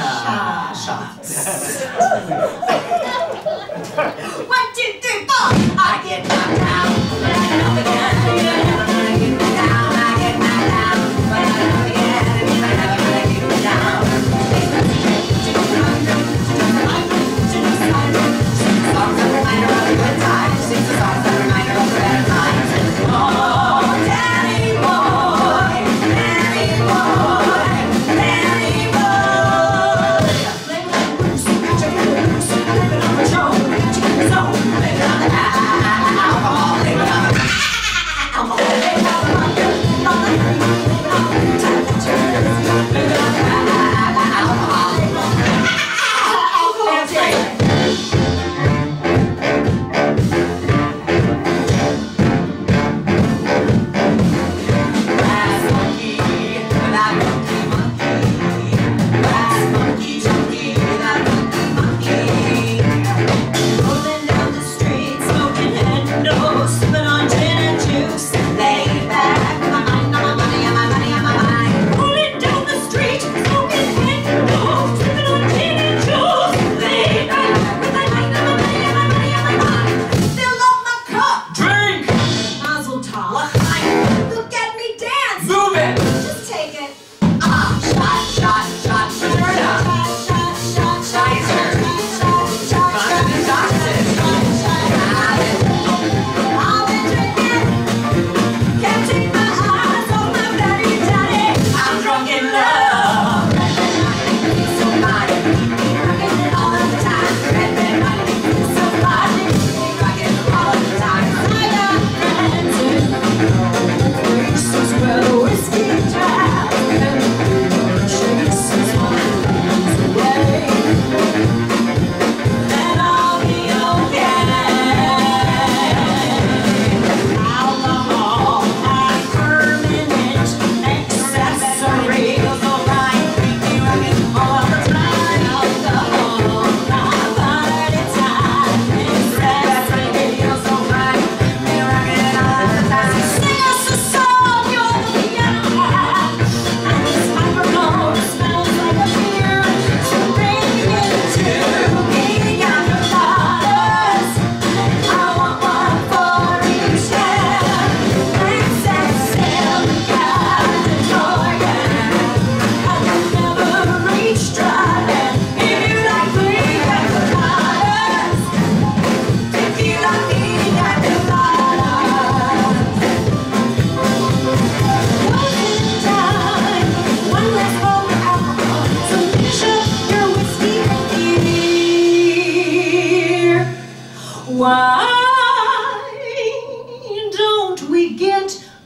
Shots. One, two, three, four. I get knocked out. 好了。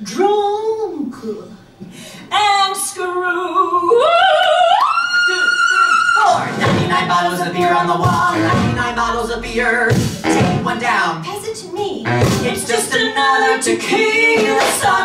drunk and screwed. 99 bottles of beer on the wall, 99 bottles of beer. Take one down. Pass it to me. It's just another tequila song.